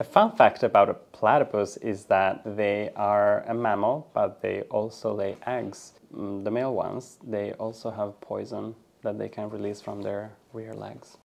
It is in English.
A fun fact about a platypus is that they are a mammal, but they also lay eggs. Mm, the male ones, they also have poison that they can release from their rear legs.